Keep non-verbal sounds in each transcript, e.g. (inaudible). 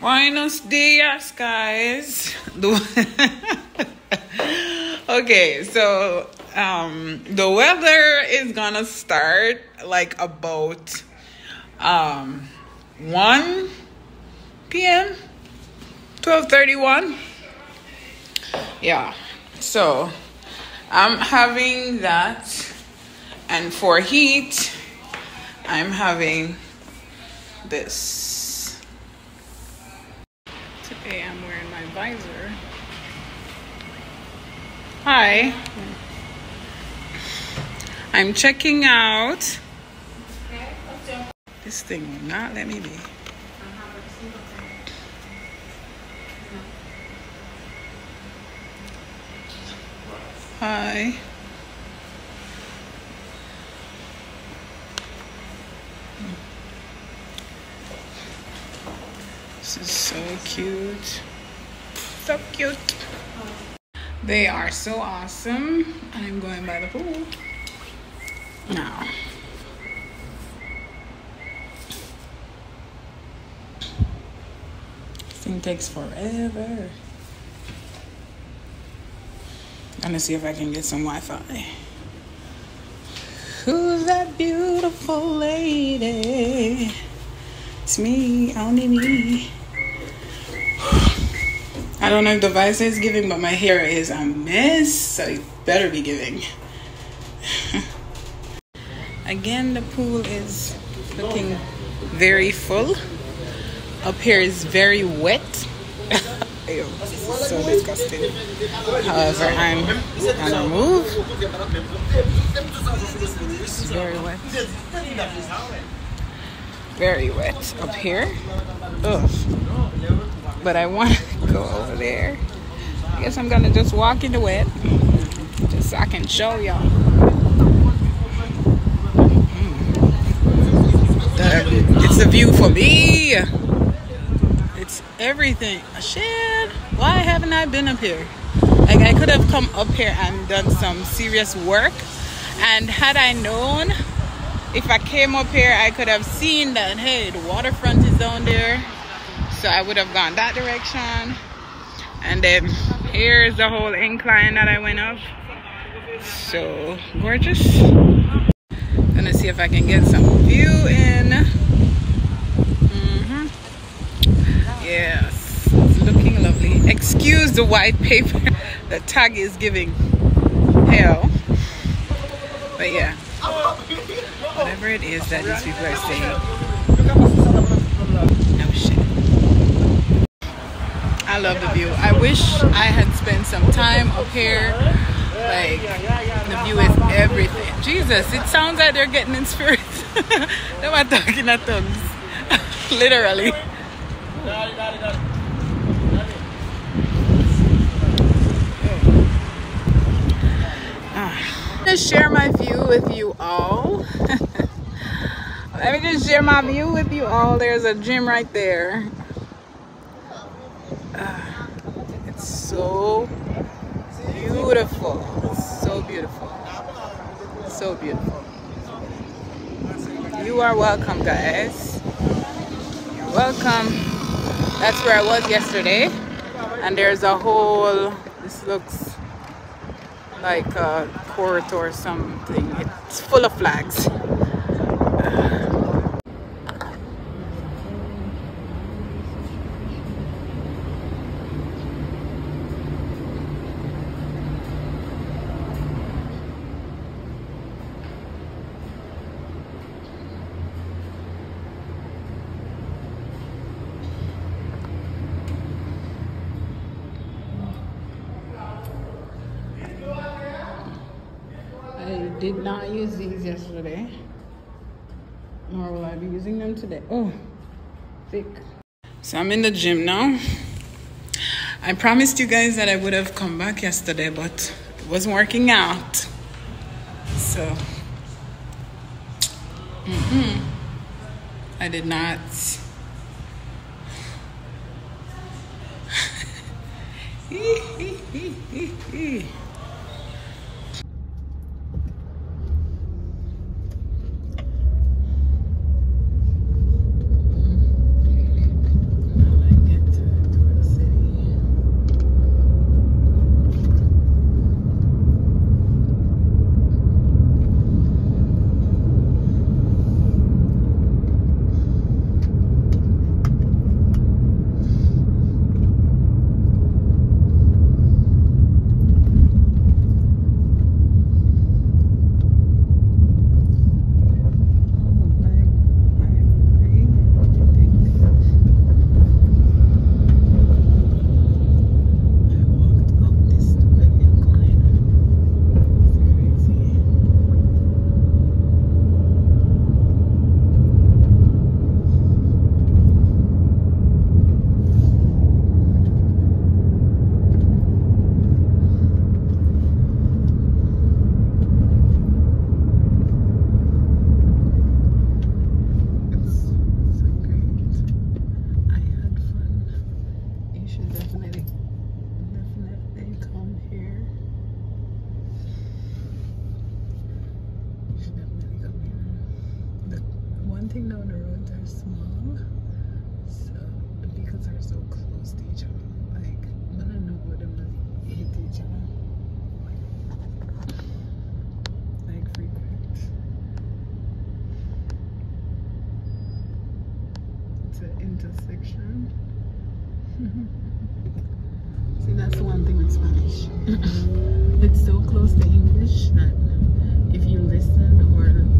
Buenos dias, guys. (laughs) okay, so um, the weather is gonna start like about um, 1 p.m. 12:31. Yeah. So I'm having that, and for heat, I'm having this. Today I'm wearing my visor. Hi. I'm checking out. This thing will not let me be. Hi. This is so cute. So cute. They are so awesome. I'm going by the pool. Now. This thing takes forever. Gonna see if I can get some Wi-Fi. Who's that beautiful lady? It's me, only me. I don't know if the visor is giving, but my hair is a mess, so it better be giving. (laughs) Again, the pool is looking very full. Up here is very wet. (laughs) Ew, so disgusting. However, I'm gonna move. It's very wet. Very wet up here. Ugh. But I want go over there. I guess I'm gonna just walk in the wet, just so I can show y'all. Mm. It's the view for me. It's everything. Shit. Why haven't I been up here? Like I could have come up here and done some serious work. And had I known, if I came up here, I could have seen that hey, the waterfront is down there. So I would have gone that direction. And then here's the whole incline that I went up. So gorgeous. Gonna see if I can get some view in. Mm-hmm. Yes, it's looking lovely. Excuse the white paper. (laughs) the tag is giving hell. But yeah, whatever it is that these people are saying. No shit. I love the view. I wish I had spent some time up here. Like, the view is everything. Jesus, it sounds like they're getting in spirit. (laughs) they were talking at tongues. (laughs) Literally. Ah. Just share my view with you all. Let me just share my view with you all. There's a gym right there. Uh, it's so beautiful. So beautiful. So beautiful. You are welcome, guys. You're welcome. That's where I was yesterday. And there's a whole, this looks like a court or something. It's full of flags. I did not use these yesterday. Nor will I be using them today. Oh, thick. So I'm in the gym now. I promised you guys that I would have come back yesterday, but it wasn't working out. So, mm-hmm. I did not. should definitely, definitely come here. You should definitely come here. The one thing though, the roads are small, so because they're so close to each other, like, I don't know what I'm gonna hit each other. (clears throat) it's so close to English that if you listen or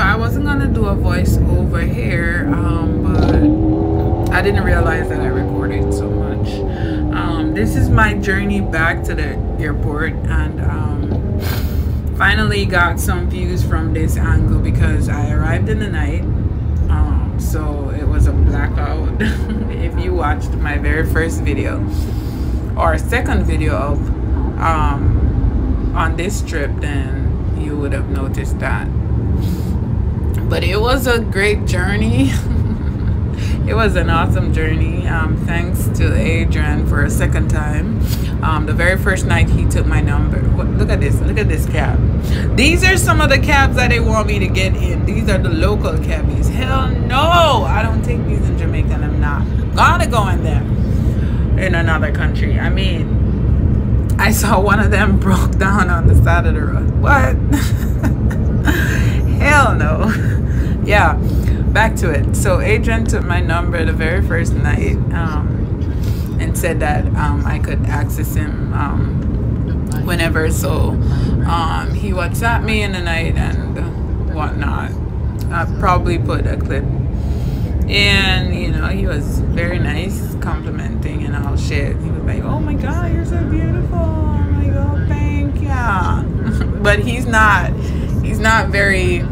so I wasn't gonna do a voice over here, um, but I didn't realize that I recorded so much. Um, this is my journey back to the airport, and um, finally got some views from this angle because I arrived in the night. Um, so it was a blackout. (laughs) if you watched my very first video or second video of um, on this trip, then you would have noticed that but it was a great journey. (laughs) it was an awesome journey. Um, thanks to Adrian for a second time. Um, the very first night he took my number. Look at this. Look at this cab. These are some of the cabs that they want me to get in. These are the local cabbies. Hell no, I don't take these in Jamaica. I'm not gonna go in them in another country. I mean, I saw one of them (laughs) broke down on the side of the road. What? (laughs) Hell no. (laughs) yeah back to it. So Adrian took my number the very first night um, and said that um, I could access him um, whenever. So um, he WhatsApped me in the night and whatnot. I probably put a clip. And, you know, he was very nice, complimenting and all shit. He was like, oh my God, you're so beautiful. I'm like, oh, thank you. (laughs) but he's not, he's not very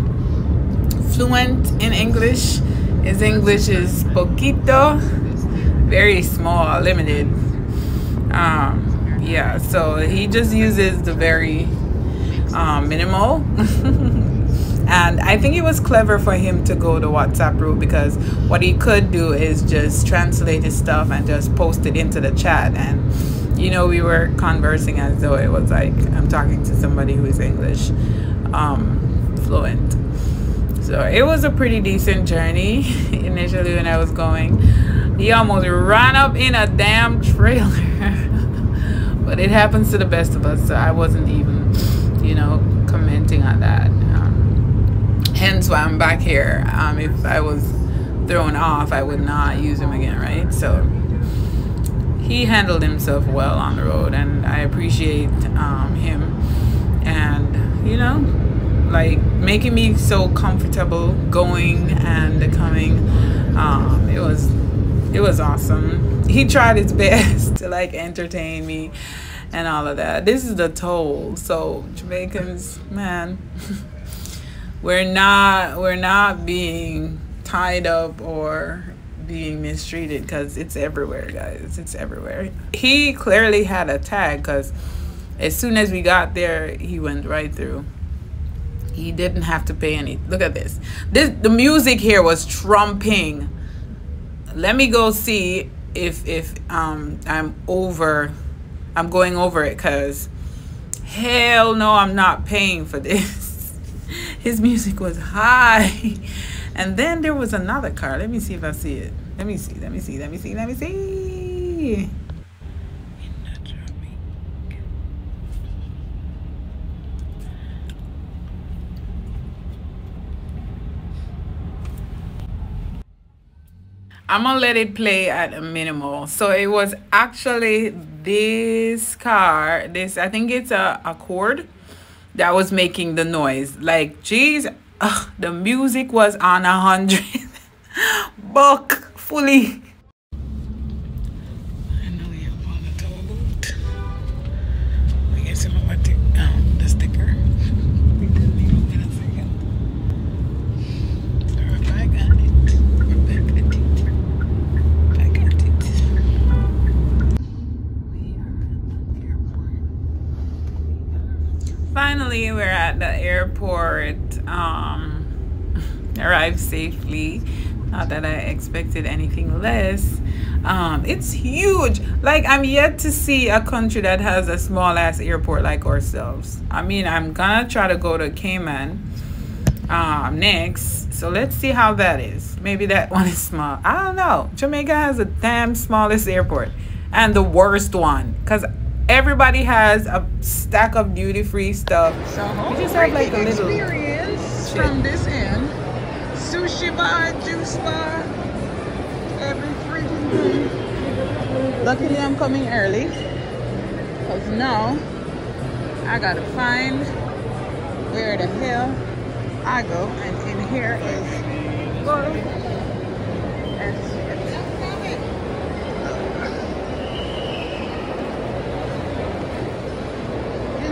fluent in English. His English is poquito, very small, limited. Um, yeah, so he just uses the very um, minimal. (laughs) and I think it was clever for him to go the WhatsApp route because what he could do is just translate his stuff and just post it into the chat. And, you know, we were conversing as though it was like I'm talking to somebody who is English um, fluent. So it was a pretty decent journey (laughs) initially when I was going. He almost ran up in a damn trailer. (laughs) but it happens to the best of us, so I wasn't even, you know, commenting on that. Um, hence why I'm back here. Um, if I was thrown off, I would not use him again, right? So he handled himself well on the road, and I appreciate um, him. And, you know, like making me so comfortable going and coming. Um, it was it was awesome. He tried his (laughs) best to like entertain me and all of that. This is the toll. So Jamaicans, man, (laughs) we're not we're not being tied up or being mistreated because it's everywhere, guys. It's everywhere. He clearly had a tag because as soon as we got there, he went right through. He didn't have to pay any. Look at this. This the music here was trumping. Let me go see if if um I'm over I'm going over it cuz hell no I'm not paying for this. (laughs) His music was high. And then there was another car. Let me see if I see it. Let me see. Let me see. Let me see. Let me see. I'm gonna let it play at a minimal. So it was actually this car, this I think it's a Accord that was making the noise. Like, geez, ugh, the music was on a hundred (laughs) buck fully. Finally we're at the airport um (laughs) arrived safely. Not that i expected anything less. Um it's huge. Like i'm yet to see a country that has a small ass airport like ourselves. I mean i'm gonna try to go to cayman um next. So let's see how that is. Maybe that (laughs) one is small. I don't know. Jamaica has the damn smallest airport and the worst one. Because everybody has a stack of duty free stuff. So we just have like a little experience shit. from this end. Sushi bar, juice bar, every freaking thing. Luckily I'm coming early. Cause now I gotta find where the hell I go and in here is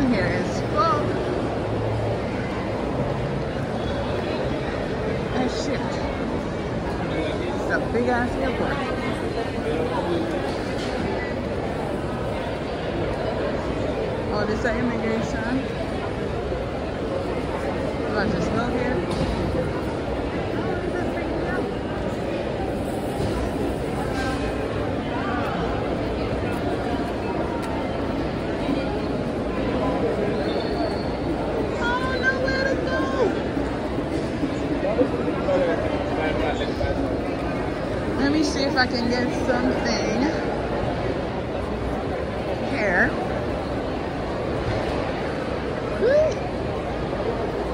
well here is. And shit. It's a big ass airport. Oh, this is immigration. Do I just go here? If I can get something here.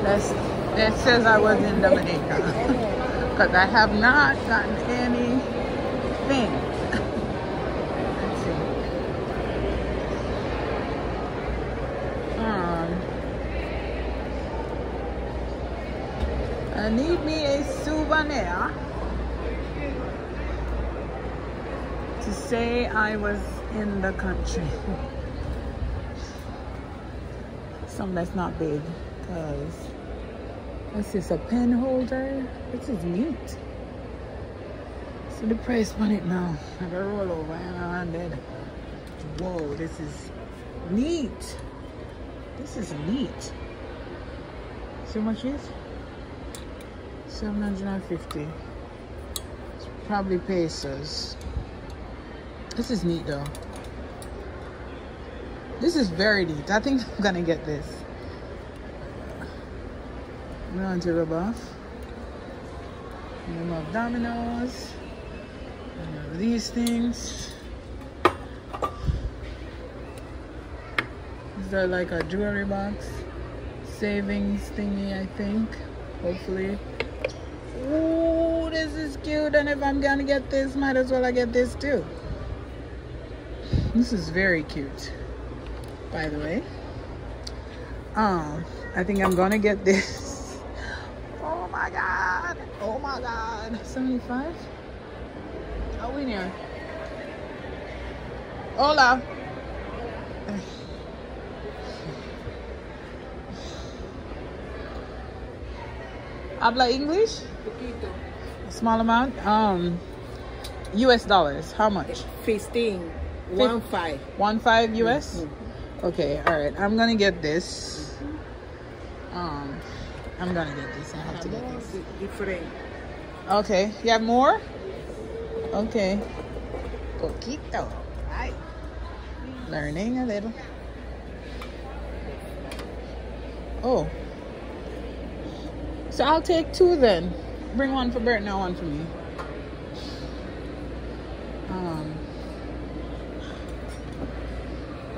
That's, that says I was in Dominica. (laughs) Because I have not gotten anything. Um, I need me a souvenir to say I was in the country. Something that's not big, because this is a pen holder. This is neat. So the price on it now. I gotta roll over and then. Whoa, this is neat. This is neat. So much is? 750. It's probably pesos. This is neat though. This is very neat. I think (laughs) I'm gonna get this. I'm going to rub. And of dominoes. And these things. Is there like a jewelry box? Savings thingy, I think. Hopefully. Ooh, this is cute. And if I'm gonna get this, might as well I get this too. This is very cute, by the way. Um, I think I'm gonna get this. (laughs) Oh my god! Oh my god! 75? Oh, we near. Hola. Habla English? Poquito. Small amount? Um, US dollars. How much? 15. One five. One five US? Okay, all right. I'm gonna get this. Um, I'm gonna get this. I have to get this. Different. Okay, you have more? Okay. Poquito. Right. Learning a little. Oh. So I'll take two then. Bring one for Bert now, one for me. Um.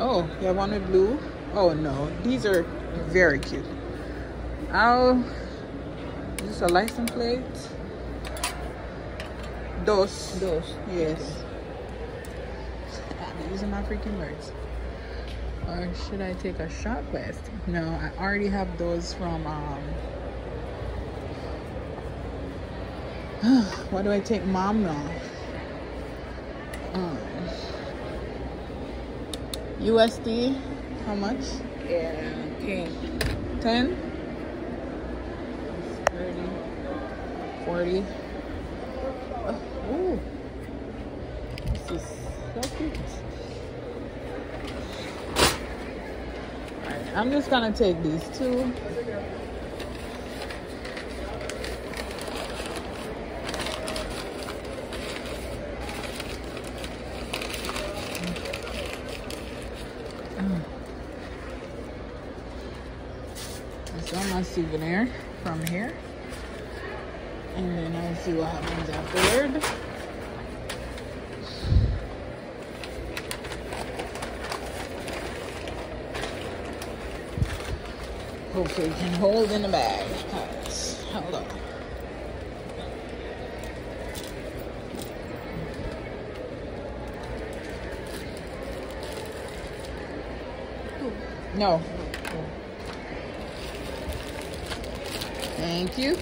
Oh, you have one with blue? Oh no, these are very cute. I'll. Is this a license plate? Dos. Dos. Yes. I'm using my freaking words. Or should I take a shot glass? No, I already have those from um (sighs) why do I take mom now? Um, USD, how much? Yeah, 10. 10? 30, 40. Oh, ooh. This is so cute. Alright, I'm just gonna take these two. This one my souvenir from here. And then I'll see what happens afterward. Hopefully it can hold in the bag. Guys, Hold on. No. Thank you.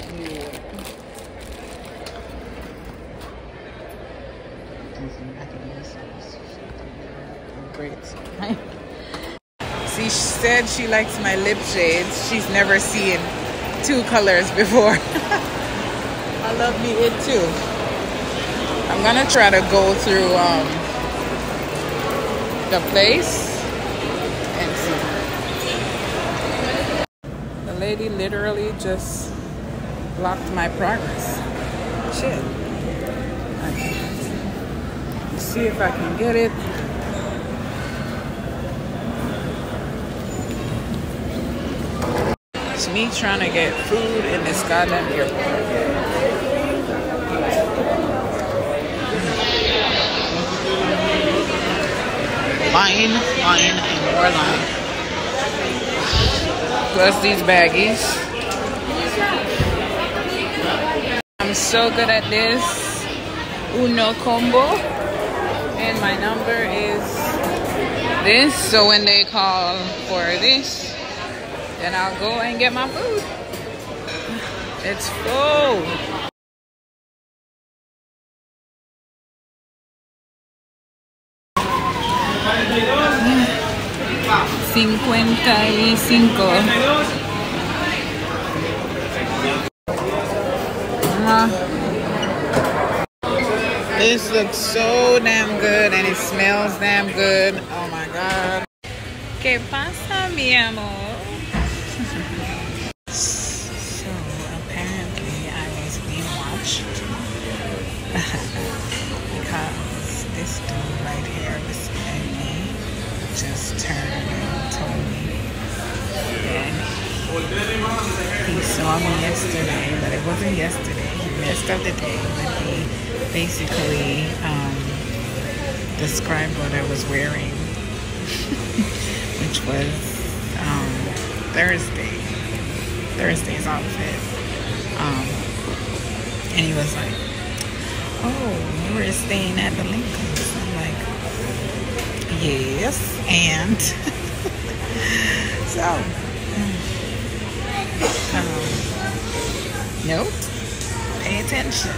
Great. See, she said she likes my lip shades. She's never seen two colors before. (laughs) I love me it too. I'm gonna try to go through um, the place and see. The lady literally just blocked my progress. Shit. Okay. see if I can get it. It's me trying to get food in this goddamn airport. Line, line, and more line. Plus these baggies. I'm so good at this. Uno combo. And my number is this. So when they call for this, then I'll go and get my food. (sighs) It's full. (sighs) 55. This looks so damn good and it smells damn good. Oh my god. ¿Qué pasa, mi amor? so apparently I was being watched (laughs) because this dude right here beside me just turned and told me. And he saw me yesterday, but it wasn't yesterday. Missed up the day, but he basically um, described what I was wearing, (laughs) which was um, Thursday, Thursday's outfit. Um, and he was like, "Oh, you were staying at the Lincolns." I'm like, "Yes," and (laughs) so. (sighs) Um, nope. Pay attention.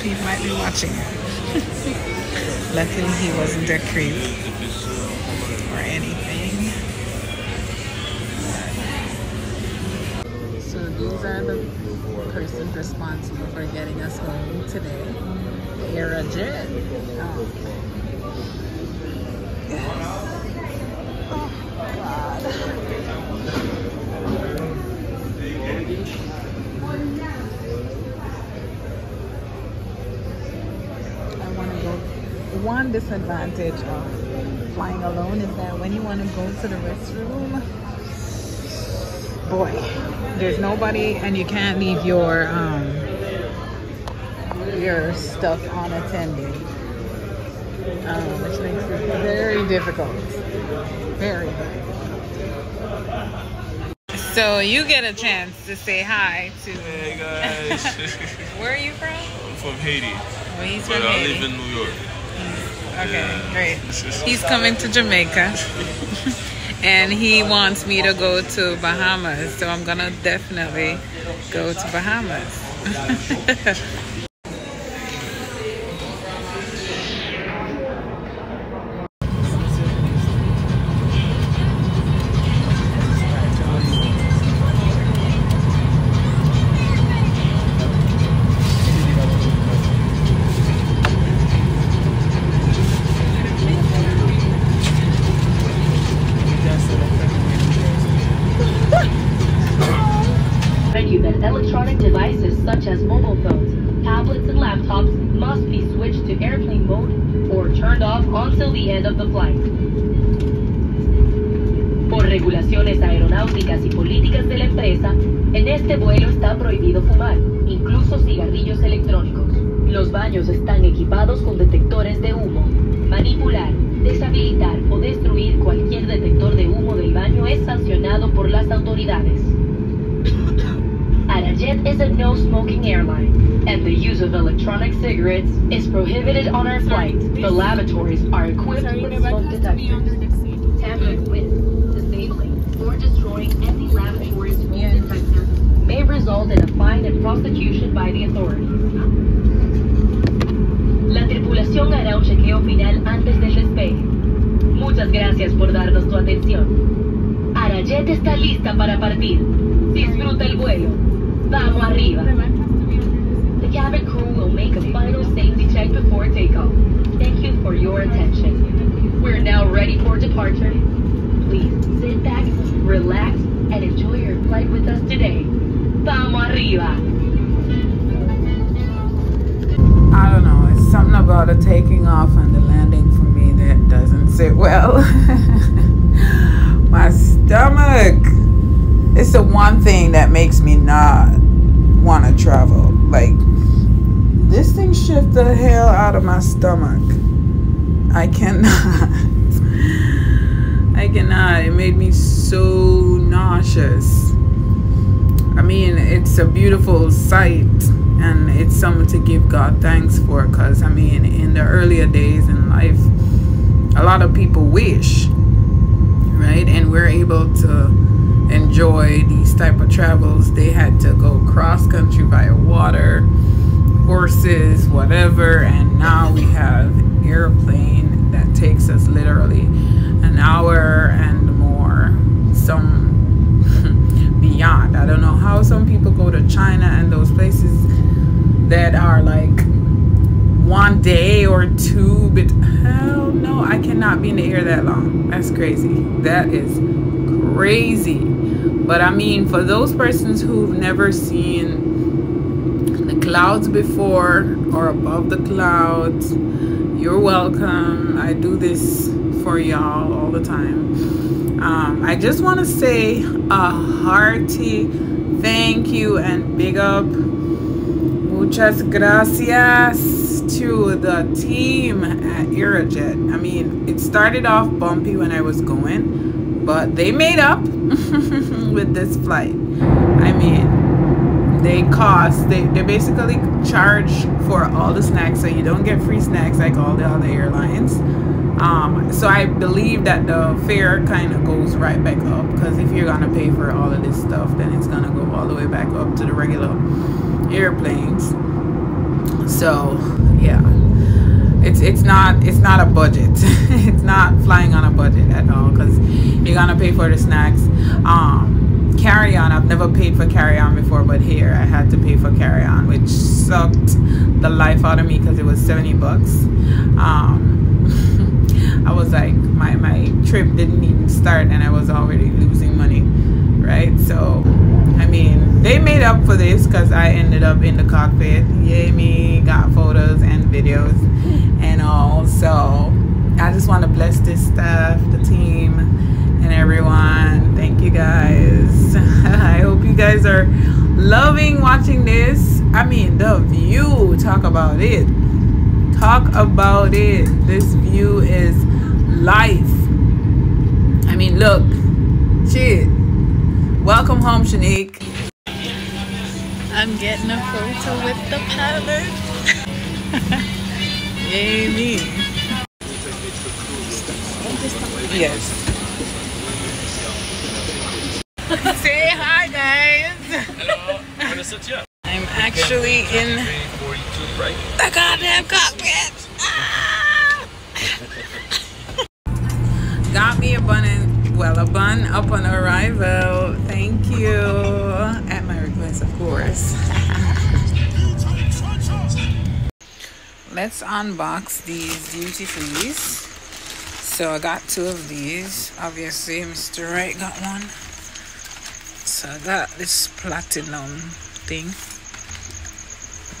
He might be watching. (laughs) Luckily, he wasn't a creep or anything. So these are the persons responsible for getting us home today. Arajet. Oh. Yes. Oh, God. One disadvantage of flying alone is that when you want to go to the restroom, boy, there's nobody and you can't leave your um, your stuff unattended, um, which makes it very difficult. Very, very So you get a chance to say hi to. Hey guys. (laughs) Where are you from? I'm from Haiti. Well, but from I Haiti. live in New York. Okay, great. He's coming to Jamaica. and he wants me to go to Bahamas. So I'm gonna definitely go to Bahamas. (laughs) electronic devices such as mobile phones, tablets, and laptops must be switched to airplane mode or turned off until the end of the flight. Por regulaciones aeronáuticas y políticas de la empresa, en este vuelo está prohibido fumar, incluso cigarrillos electrónicos. Los baños están equipados con detectores de humo. Manipular, deshabilitar o destruir cualquier detector de humo del baño es sancionado por las autoridades. Arajet is a no-smoking airline, and the use of electronic cigarettes is prohibited on our flights. The lavatories are equipped with smoke detectors. Tampering with, disabling, or destroying any lavatory smoke detector may result in a fine and prosecution by the authorities. La tripulación hará un chequeo final antes del despegue. Muchas gracias por darnos tu atención. Arajet está lista para partir. Disfruta el vuelo. Vamos arriba. The cabin crew will make a final safety check before takeoff. Thank you for your attention. We're now ready for departure. Please sit back, relax, and enjoy your flight with us today. Vamos arriba. I don't know. It's something about the taking off and the landing for me that doesn't sit well. (laughs) My stomach. It's the one thing that makes me not want to travel. Like, this thing shift the hell out of my stomach. I cannot. (laughs) I cannot. It made me so nauseous. I mean, it's a beautiful sight and it's something to give God thanks for because I mean, in the earlier days in life, a lot of people wish, right? And we're able to enjoy these type of travels. They had to go cross country via water, horses, whatever, and now we have airplane that takes us literally an hour and more. Some (laughs) beyond. I don't know how some people go to China and those places that are like one day or two, but hell no, I cannot be in the air that long. That's crazy. That is crazy. But I mean, for those persons who've never seen the clouds before or above the clouds, you're welcome. I do this for y'all all the time. Um, I just want to say a hearty thank you and big up. Muchas gracias to the team at Arajet. I mean, it started off bumpy when I was going, but they made up (laughs) with this flight. I mean, they cost, they, they basically charge for all the snacks, so you don't get free snacks like all the other airlines. Um, so I believe that the fare kind of goes right back up because if you're gonna pay for all of this stuff, then it's gonna go all the way back up to the regular airplanes. So it's it's not it's not a budget. (laughs) it's not flying on a budget at all because you're gonna pay for the snacks. Um, carry on. I've never paid for carry on before, but here I had to pay for carry on, which sucked the life out of me because it was 70 bucks. Um, (laughs) I was like, my, my trip didn't even start and I was already losing money, right? So, they made up for this because I ended up in the cockpit. Yay me, got photos and videos and all. So, I just want to bless this staff, the team, and everyone. Thank you guys. (laughs) I hope you guys are loving watching this. I mean, the view, talk about it. Talk about it. This view is life. I mean, look, shit. Welcome home, Shanique. I'm getting a photo with the pilot. Yay me. Yes. (laughs) Say hi, guys. Hello. I'm actually in the goddamn cockpit. Ah! (laughs) Got me a bun and well, a bun upon arrival. Thank you. At of course. (laughs) Let's unbox these duty frees. So I got two of these. Obviously, Mr. Wright got one. So I got this platinum thing.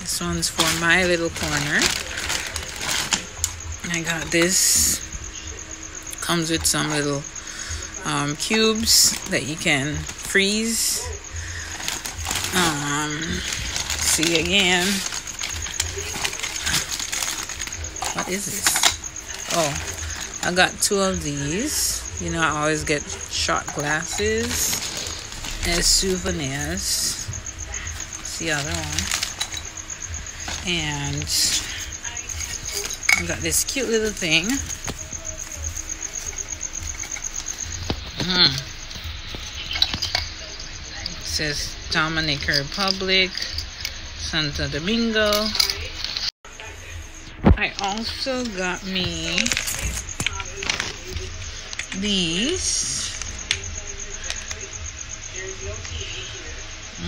This one's for my little corner. I got this. Comes with some little um, cubes that you can freeze. Um, see again. What is this? Oh, I got two of these. You know, I always get shot glasses as souvenirs. It's the other one. And I got this cute little thing. Hmm. It says Dominica Republic, Santo Domingo. I also got me these.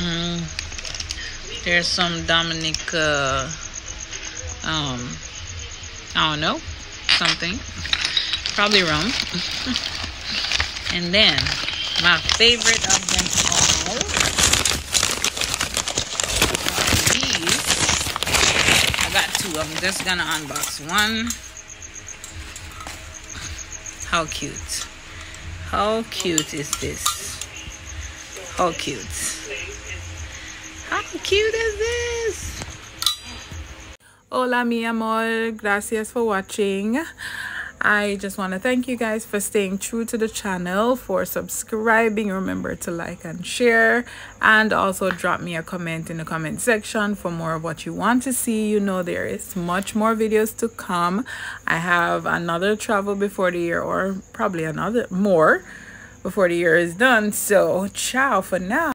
Mm, there's some Dominica, um, I don't know, something, probably rum. (laughs) and then my favorite of them all are these. I got two them. Just gonna unbox one. How cute. How cute is this? How cute. How cute is this? Hola mi amor. Gracias for watching. I just want to thank you guys for staying true to the channel, for subscribing. Remember to like and share, and also drop me a comment in the comment section for more of what you want to see. You know, there is much more videos to come. I have another travel before the year, or probably another more before the year is done. So, ciao for now.